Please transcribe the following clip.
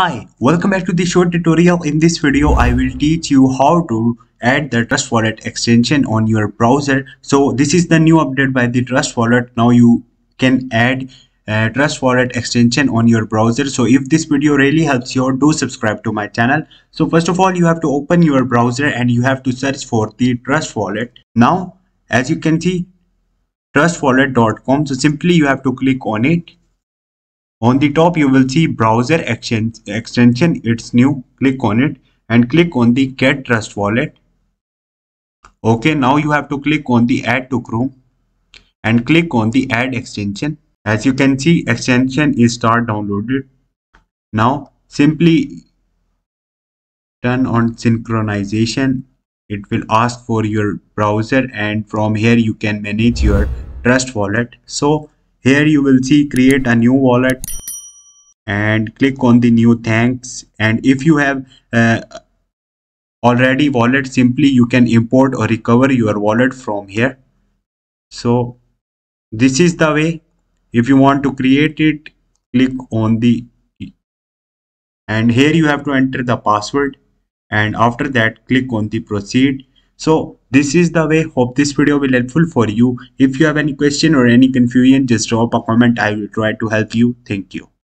Hi, welcome back to the short tutorial. In this video, I will teach you how to add the Trust Wallet extension on your browser. So this is the new update by the Trust Wallet. Now you can add uh, Trust Wallet extension on your browser. So if this video really helps you, do subscribe to my channel. So first of all, you have to open your browser and you have to search for the Trust Wallet. Now, as you can see, trustwallet.com. So simply you have to click on it on the top, you will see browser extension. It's new. Click on it and click on the get trust wallet. Okay, now you have to click on the add to Chrome and click on the add extension. As you can see, extension is start downloaded. Now simply turn on synchronization. It will ask for your browser and from here you can manage your trust wallet. So here you will see create a new wallet and click on the new thanks. And if you have uh, already wallet simply you can import or recover your wallet from here. So this is the way. If you want to create it click on the and here you have to enter the password. And after that click on the proceed so this is the way. Hope this video will helpful for you. If you have any question or any confusion just drop a comment. I will try to help you. Thank you